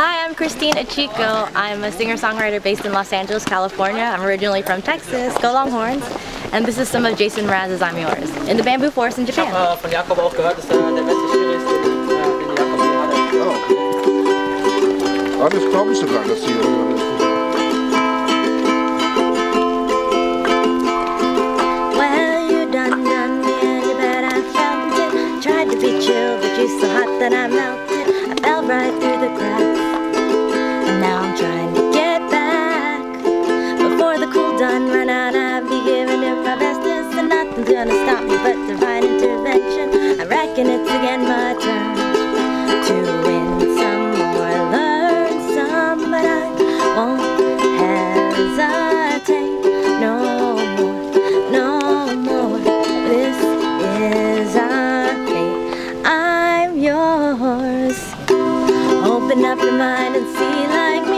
Hi, I'm Christine Achico. I'm a singer-songwriter based in Los Angeles, California. I'm originally from Texas, go Longhorns. And this is some of Jason Mraz's I'm Yours in the Bamboo Forest in Japan. Uh, von Jakob auch gehört, dass der beste Schüler ist, den, den Jakob je hatte. Oh. Das glaube ich sogar, dass sie. Well, you done done me and you bet I felt it. Tried to be chill, but you're so hot that I melted. I fell right through the gonna stop me but divine intervention. I reckon it's again my turn to win some or learn some, but I won't hesitate no more, no more. This is our fate. I'm yours. Open up your mind and see like me.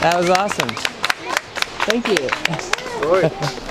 That was awesome. Thank you.